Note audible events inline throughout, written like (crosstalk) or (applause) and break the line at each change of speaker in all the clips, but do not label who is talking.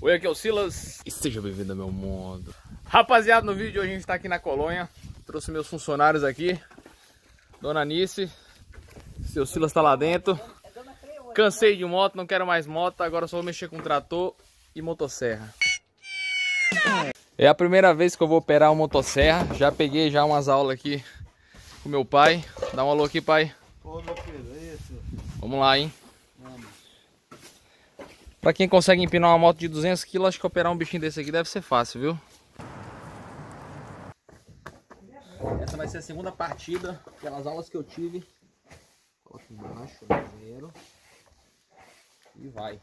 Oi, aqui é o Silas e seja bem-vindo ao meu mundo. Rapaziada, no vídeo de hoje a gente tá aqui na colônia. Trouxe meus funcionários aqui. Dona Nice. Seu Silas tá lá dentro. Cansei de moto, não quero mais moto. Agora só vou mexer com trator e motosserra. É a primeira vez que eu vou operar uma motosserra. Já peguei já umas aulas aqui com meu pai. Dá um alô aqui, pai.
Ô, meu filho, é isso.
Vamos lá, hein? Pra quem consegue empinar uma moto de 200 kg, acho que operar um bichinho desse aqui deve ser fácil, viu? Essa vai ser a segunda partida, pelas aulas que eu tive. Coloca embaixo, zero. E vai.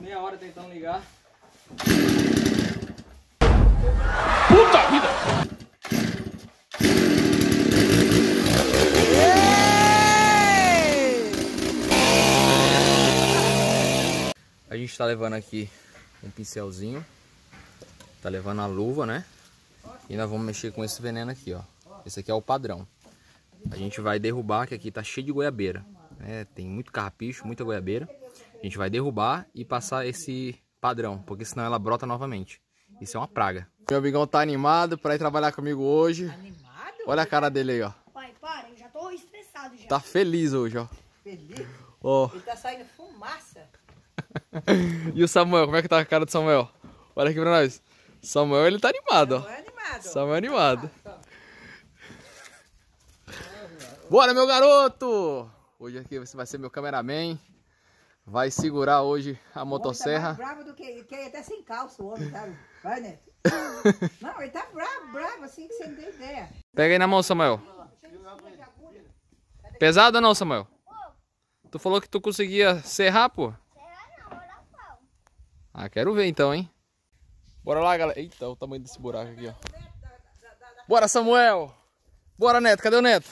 Meia hora tentando ligar. Puta vida! A gente tá levando aqui um pincelzinho. Tá levando a luva, né? E nós vamos mexer com esse veneno aqui, ó. Esse aqui é o padrão. A gente vai derrubar, que aqui tá cheio de goiabeira. Né? Tem muito carrapicho, muita goiabeira. A gente vai derrubar e passar esse padrão, porque senão ela brota novamente. Isso é uma praga. Meu amigão tá animado pra ir trabalhar comigo hoje.
Animado?
Olha a cara dele aí, ó.
Pai, para, eu já tô estressado já.
Tá feliz hoje, ó.
Feliz?
Ó.
Ele tá saindo fumaça. (laughs)
E o Samuel, como é que tá a cara do Samuel? Olha aqui pra nós. Samuel, ele tá animado, ó.
Tô animado.
Samuel animado. Bora, meu garoto! Hoje aqui você vai ser meu cameraman. Vai segurar hoje a
O homem
motosserra.
Tá mais bravo do que que até sem calça, o homem, tá? Vai, Neto. (laughs) Não, ele tá bravo, bravo, assim que você não tem ideia.
Pega aí na mão, Samuel. Pesado ou não, Samuel? Tu falou que tu conseguia serrar, pô? Ah, quero ver então, hein? Bora lá, galera. Eita, o tamanho desse buraco aqui, ó. Bora, Samuel! Bora, Neto. Cadê o Neto?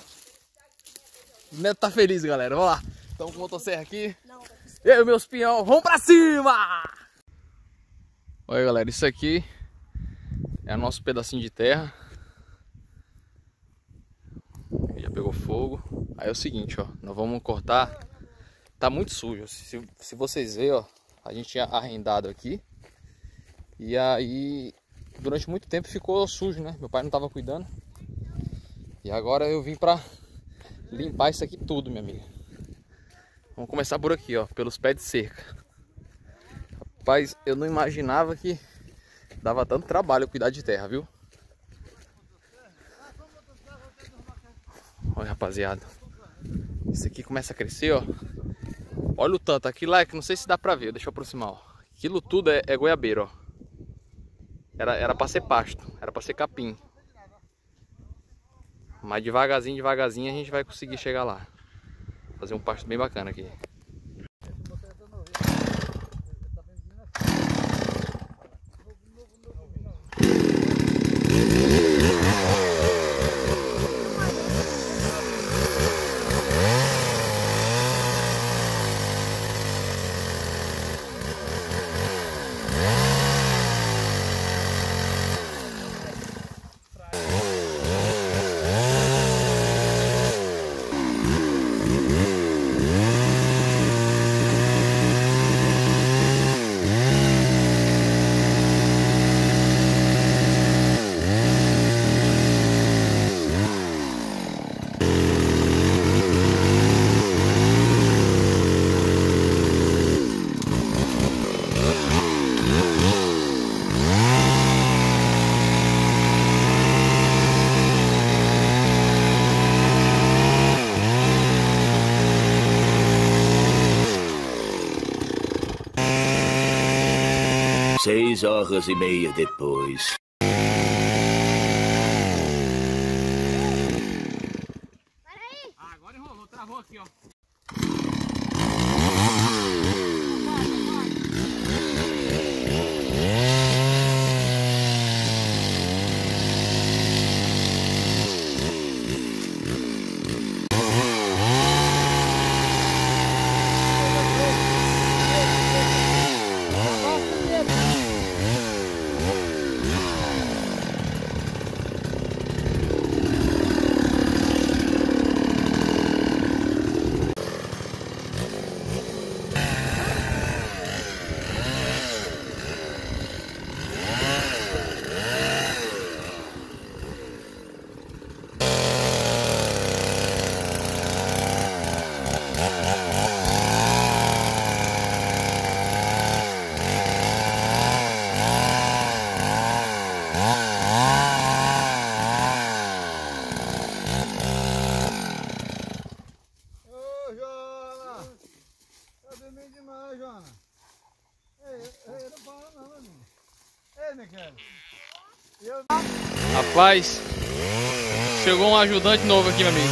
O Neto tá feliz, galera. Vamos lá. Estamos com motosserra aqui. Eu meus pinhão. Vamos pra cima! Olha, galera. Isso aqui é o nosso pedacinho de terra. Já pegou fogo. Aí é o seguinte, ó. Nós vamos cortar. Tá muito sujo. Se, se vocês verem, ó. A gente tinha arrendado aqui. E aí, durante muito tempo ficou sujo, né? Meu pai não tava cuidando. E agora eu vim pra limpar isso aqui tudo, minha amiga. Vamos começar por aqui, ó. Pelos pés de cerca. Rapaz, eu não imaginava que dava tanto trabalho cuidar de terra, viu? Olha, rapaziada. Isso aqui começa a crescer, ó. Olha o tanto. Aqui lá é que não sei se dá pra ver. Deixa eu aproximar, ó. Aquilo tudo é, é ó. Era, era pra ser pasto. Era pra ser capim. Mas devagarzinho, devagarzinho a gente vai conseguir chegar lá. Fazer um pasto bem bacana aqui.
Seis horas e meia depois.
Rapaz, chegou um ajudante novo aqui, meu amigo.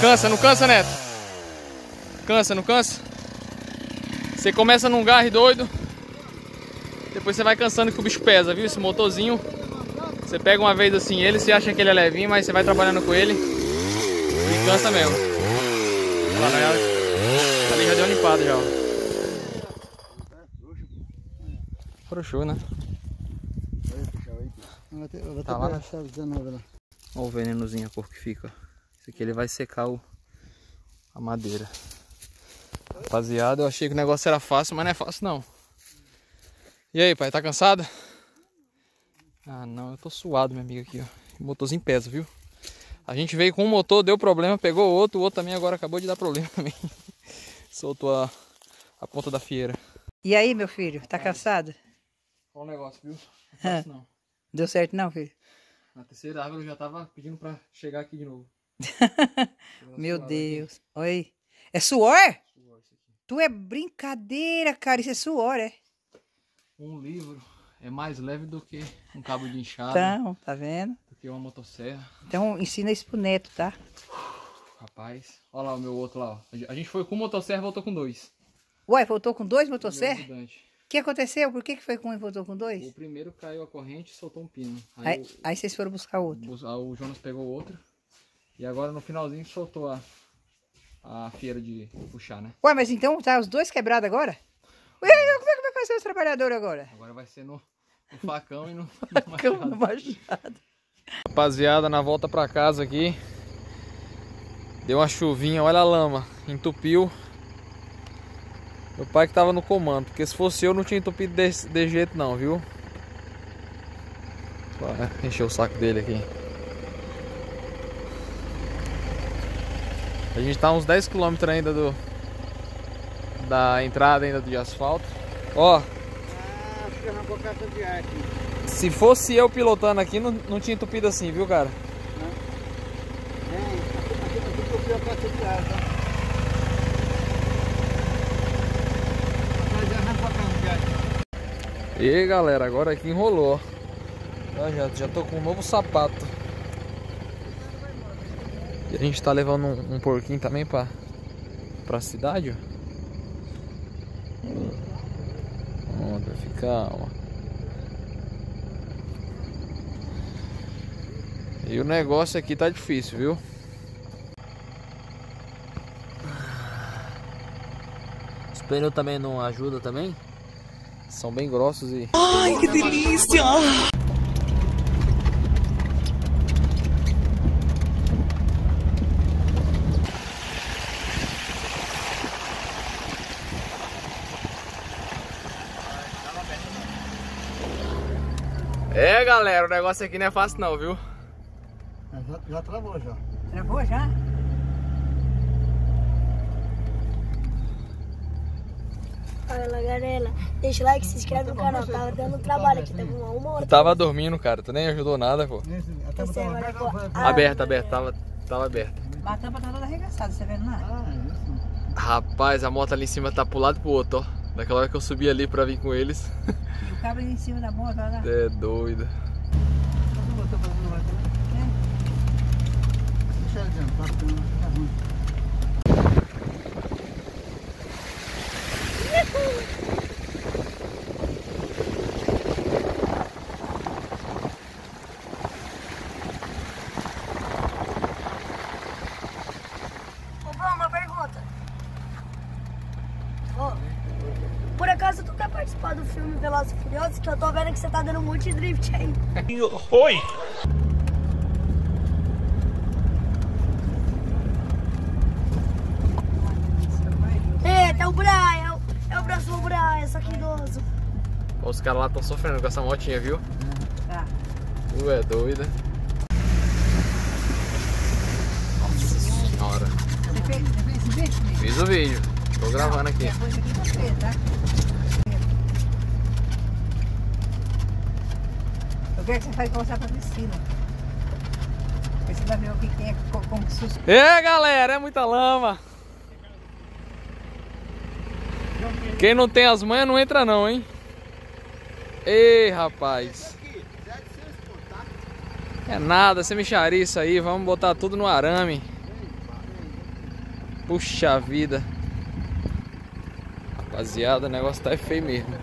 Cansa, não cansa, Neto? Cansa, não cansa? Você começa num garre doido, depois você vai cansando que o bicho pesa, viu? Esse motorzinho, você pega uma vez assim ele, você acha que ele é levinho, mas você vai trabalhando com ele e cansa mesmo. Lá na ali já deu uma limpada já, ó. Frouxou, né?
Eu vou ter, eu vou ter
Tá
que
lá,
pegar a chave 19 lá.
Olha o venenozinho, a cor que fica. Esse aqui ele vai secar o, a madeira. Rapaziada, eu achei que o negócio era fácil, mas não é fácil não. E aí, pai, tá cansado? Ah, não, eu tô suado, minha amiga, aqui, ó. O motorzinho pesa, viu? A gente veio com um motor, deu problema, pegou outro, o outro também agora acabou de dar problema (laughs) também. Soltou a, a ponta da fieira.
E aí, meu filho, tá cansado?
Olha o negócio, viu? Não é fácil não.
Deu certo não, filho?
Na terceira árvore eu já tava pedindo pra chegar aqui de novo. (laughs)
Meu
aqui.
Deus. Olha aí. É suor?
Suor isso aqui.
Tu é brincadeira, cara. Isso é suor, é?
Um livro é mais leve do que um cabo de enxada,
Então, tá vendo?
do que uma motosserra.
Então ensina isso pro neto, tá?
Rapaz, olha lá o meu outro lá. ó. A gente foi com motosserra e voltou com dois.
Uai, voltou com dois motosserra? O que aconteceu? Por que, que foi com um e voltou com
O
dois?
primeiro caiu a corrente e soltou um pino. Aí,
Aí,
o,
aí vocês foram buscar outro.
o- o Jonas pegou outro. E agora no finalzinho soltou a, a fieira de puxar, né?
Ué, mas então tá os dois quebrados agora? Ué, como é que vai fazer os trabalhadores agora?
Agora vai ser no, no facão e no, (laughs) machado.
no machado.
Rapaziada, na volta pra casa aqui, deu uma chuvinha, olha a lama, entupiu. Meu pai que tava no comando, porque se fosse eu não tinha entupido desse, de jeito não, viu? Só né, encher o saco dele aqui. A gente tá uns 10 km ainda do da entrada ainda de asfalto. Ó,
Ah, acho que arrancou a caixa de ar aqui.
se fosse eu pilotando aqui, não, não tinha entupido assim, viu, cara?
Vem, aqui, aqui, aqui copiou a caixa de ar, tá? Mas arrancou a caixa de ar.
E galera, agora aqui enrolou. Ó, já, já tô com um novo sapato. E a gente tá levando um, um porquinho também pra, pra cidade, ó. Ó, vai ficar, ó. E o negócio aqui tá difícil, viu? Os pneus também não ajudam também? São bem grossos e. É galera, o negócio aqui não é fácil não, viu?
Ah, Já, já travou já.
Travou já?
Fala galera, deixa o like, se inscreve no canal, tava dando trabalho aqui, tava uma, uma hora.
Tava dormindo, cara, tu nem ajudou nada, pô.
Esse, tava
agora
aberta
é
Aberta, aberta, tava, tava aberta.
Mas a tampa tá toda arregaçada, você vendo lá?
Ah, isso.
Rapaz, a moto ali em cima tá pro lado pro outro, ó. Daquela hora que eu subi ali pra vir com eles.
E o cabo ali em cima da moto, olha lá.
É doido.
Tá também? Deixa ele adiantar, porque não tá ruim.
Ô, Bruno, uma pergunta. Ô, por acaso tu quer participar do filme Velozes e Furiosos? Que eu tô vendo que você tá dando um monte de drift aí. Eita, é o Brian, é o, é o próximo Brian, só que idoso.
Os caras lá tão sofrendo com essa motinha, viu?
Tá.
Tu é doida. Nossa senhora.
Você fez, você fez esse vídeo?
Fiz o vídeo. Tô gravando aqui.
Depois aqui você, tá? Quero que você vai mostrar pra piscina. Você vai ver o que co- como que sus...
É galera, é muita lama. Quem não tem as manhas não entra não, hein? Ei, rapaz. É nada, você mexaria isso aí, vamos botar tudo no arame. Puxa vida. Rapaziada, o negócio tá feio mesmo.